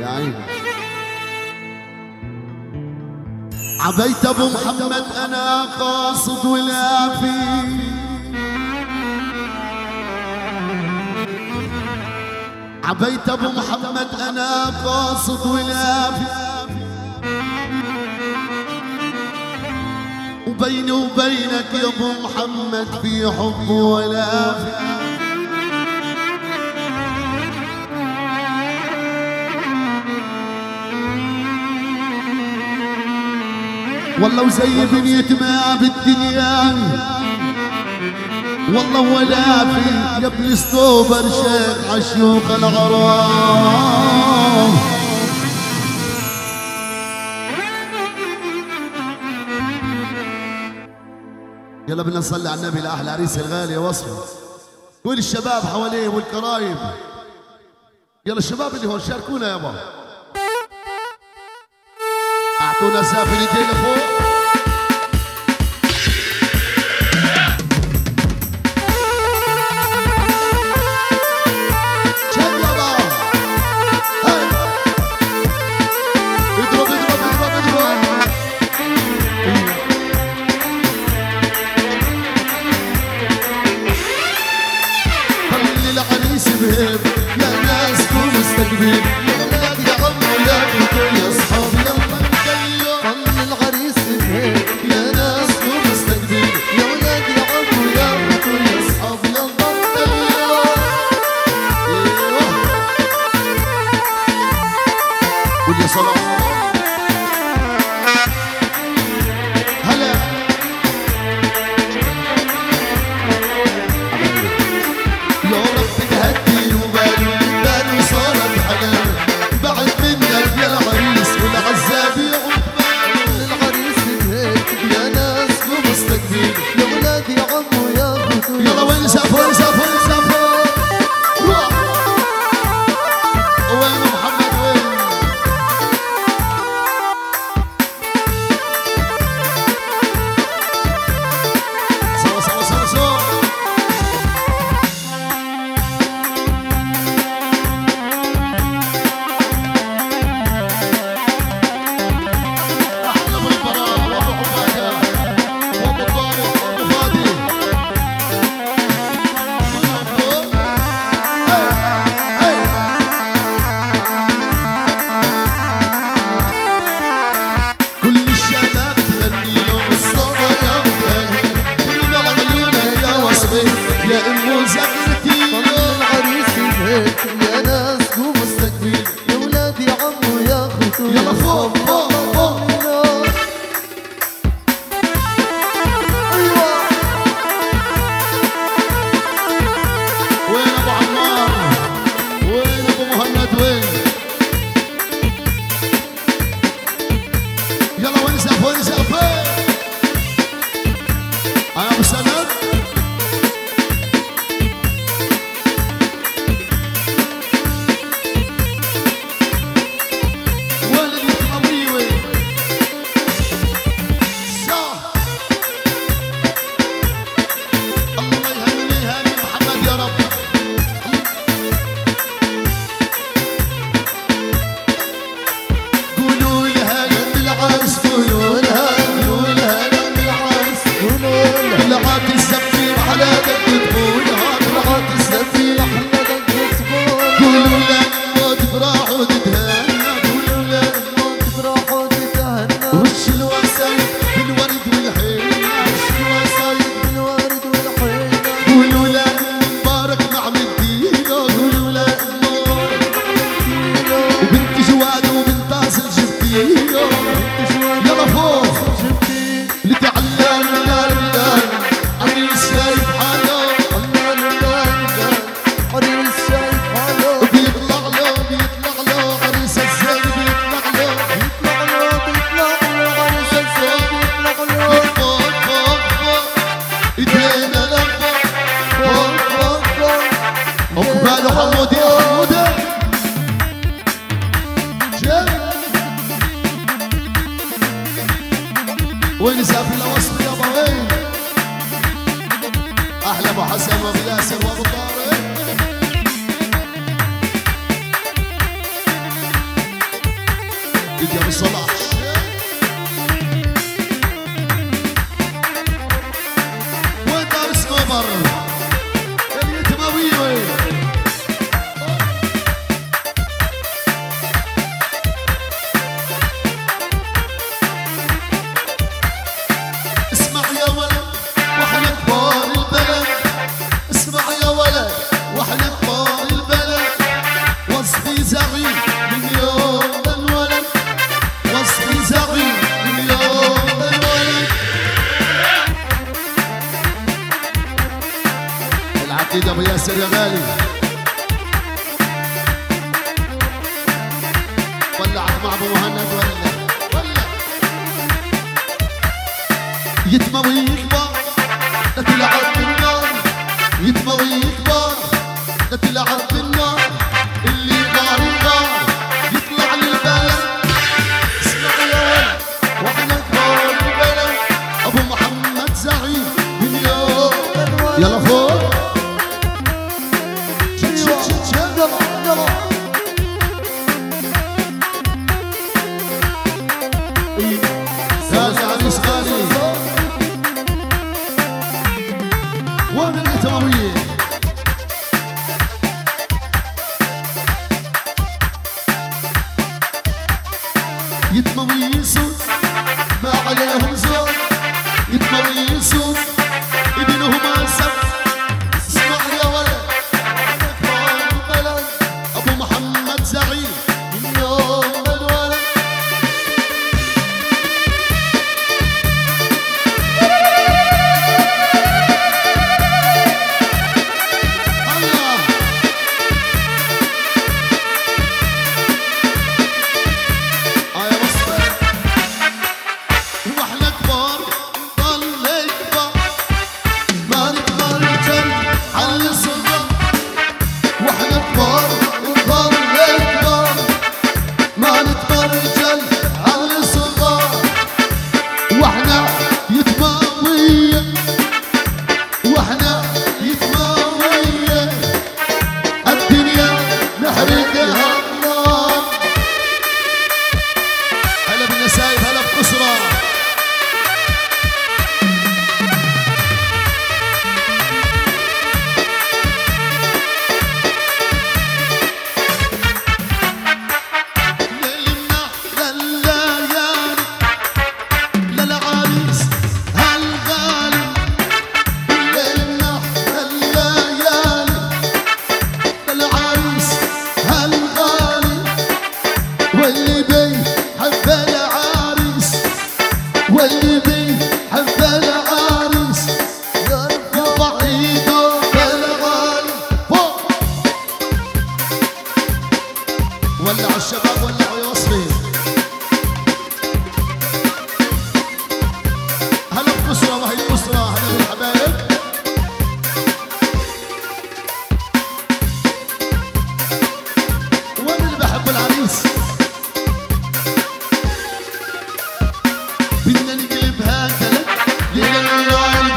يا عيني عبيت أبو محمد أنا قاصد ولافي. عبيت أبو محمد أنا قاصد ولافي. وبيني وبينك يا أبو محمد في حب ولافي. والله وزي بنية ما بالدنيا والله ولا في ابن ستوبر شيخ عشوق الغرام يلا بدنا نصلي على النبي لأحلى عريس الغالي وصفه. قول الشباب حواليه والقرايب. يلا الشباب اللي هون شاركونا يابا اعطونا سافر ايدينا فوق العريس بهيب يا ناس كون مستقبل وبنت جواد وبنت اصل جبتيه وبنت nothing now.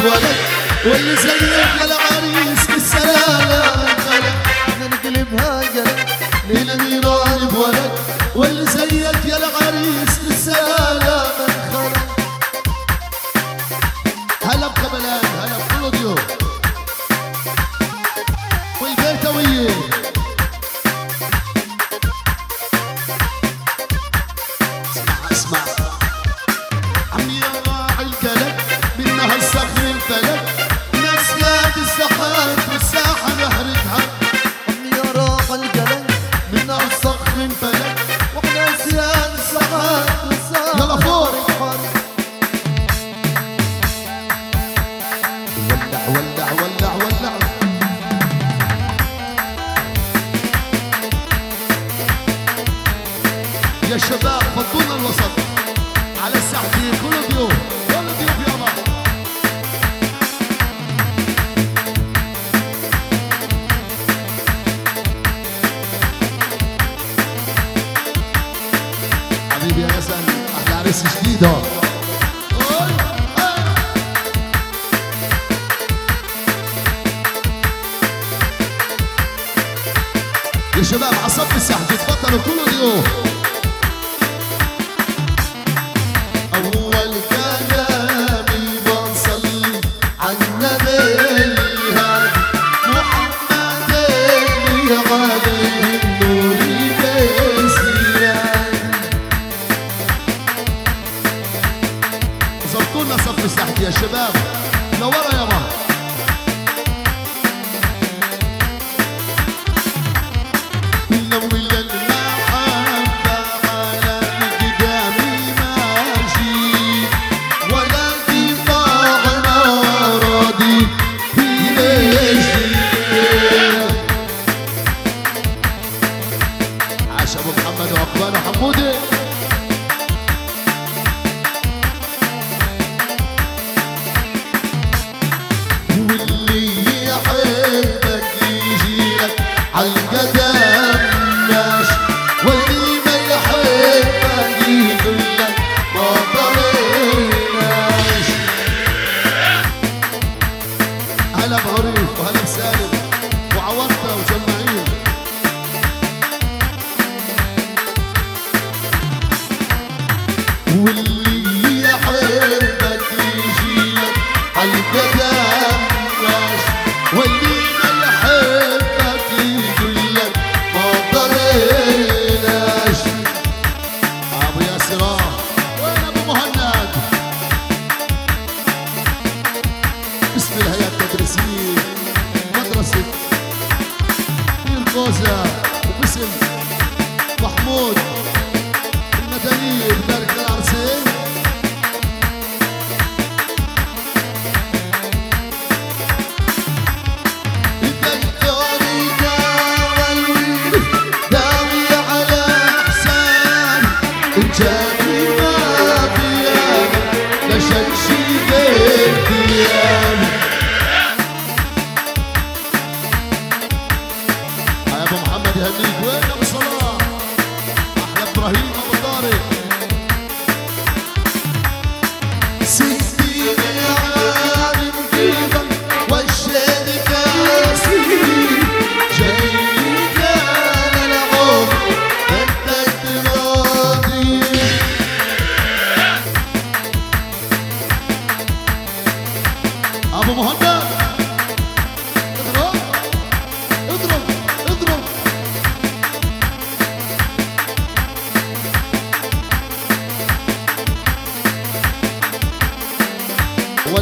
ولد واللي زيح العريس بالسلالة غلا نقلبها قلب للميم ولع ولع ولع. يا شباب فضونا الوسط.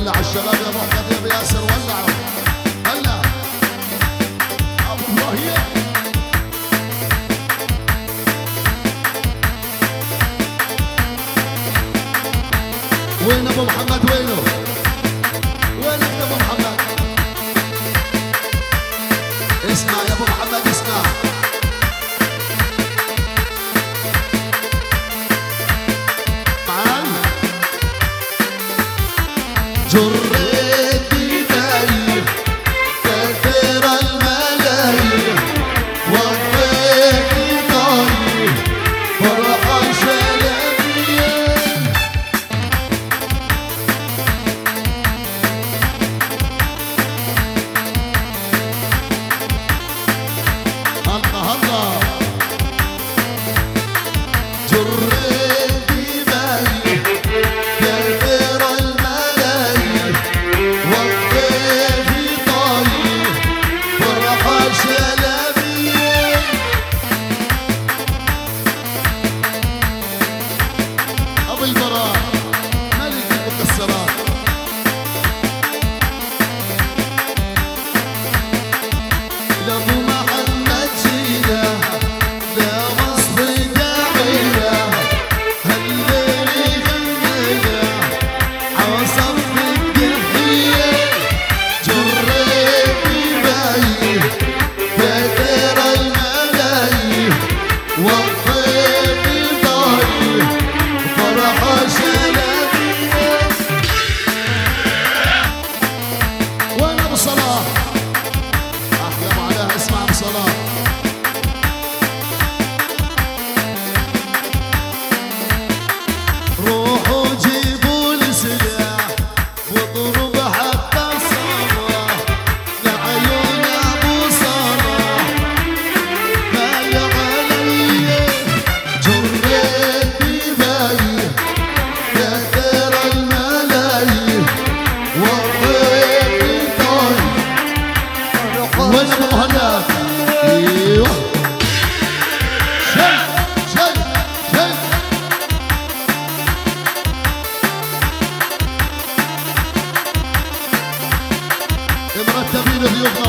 ولع الشباب يا احمد يا ابو ياسر ولعوا. afraid. de Deus.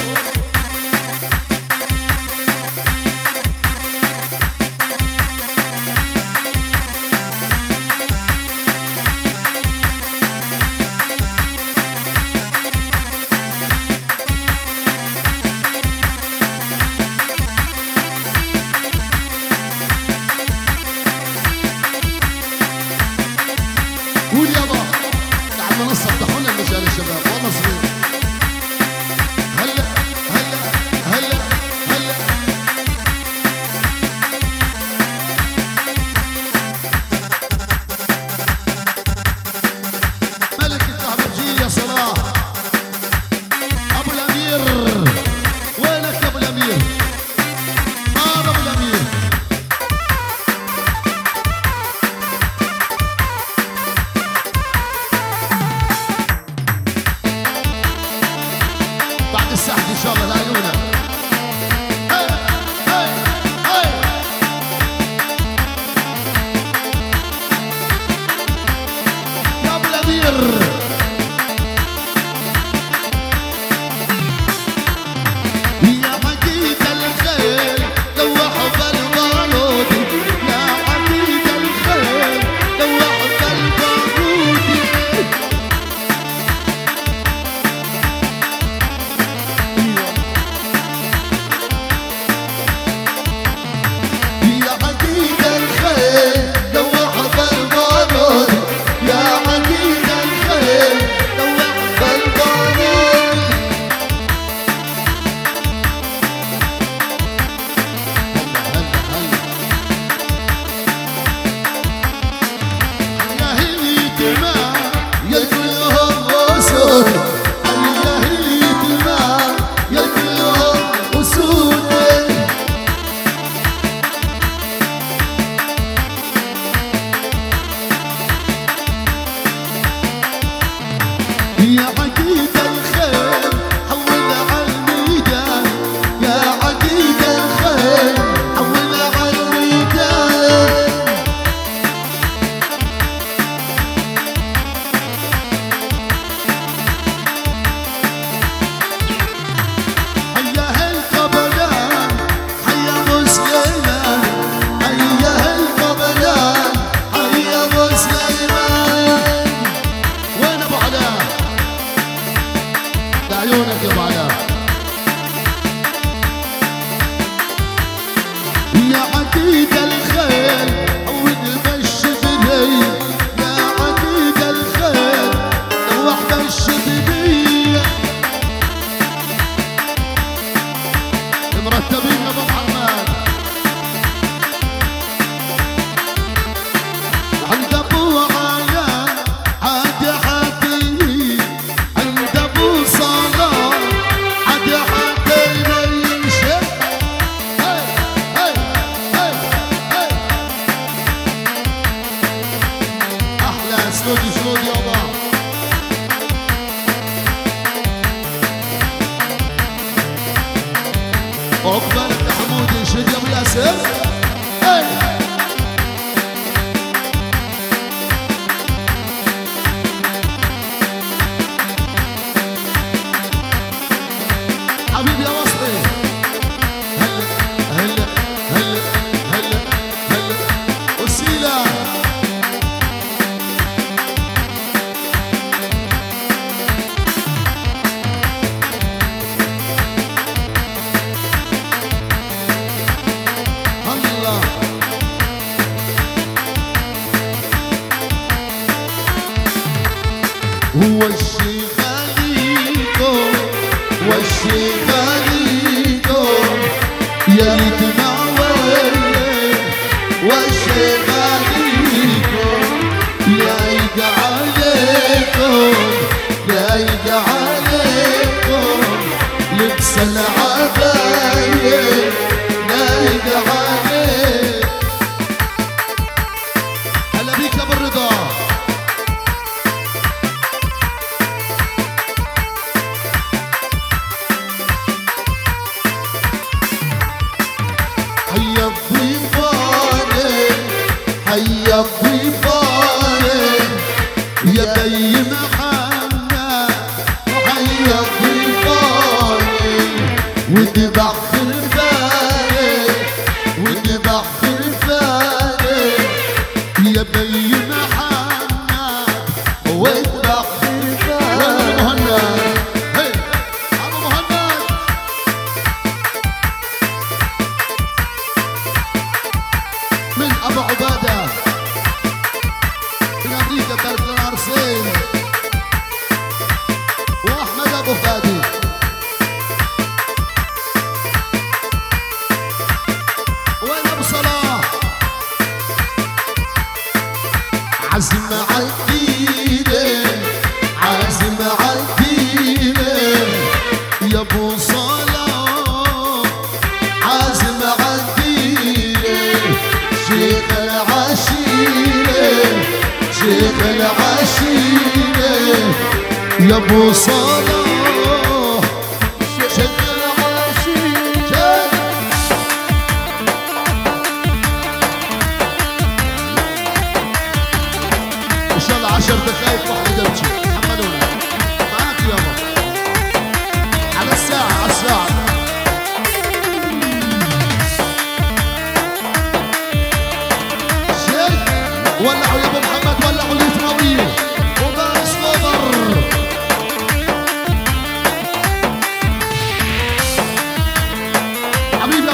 يا ابو صلاح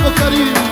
حبيبي ابو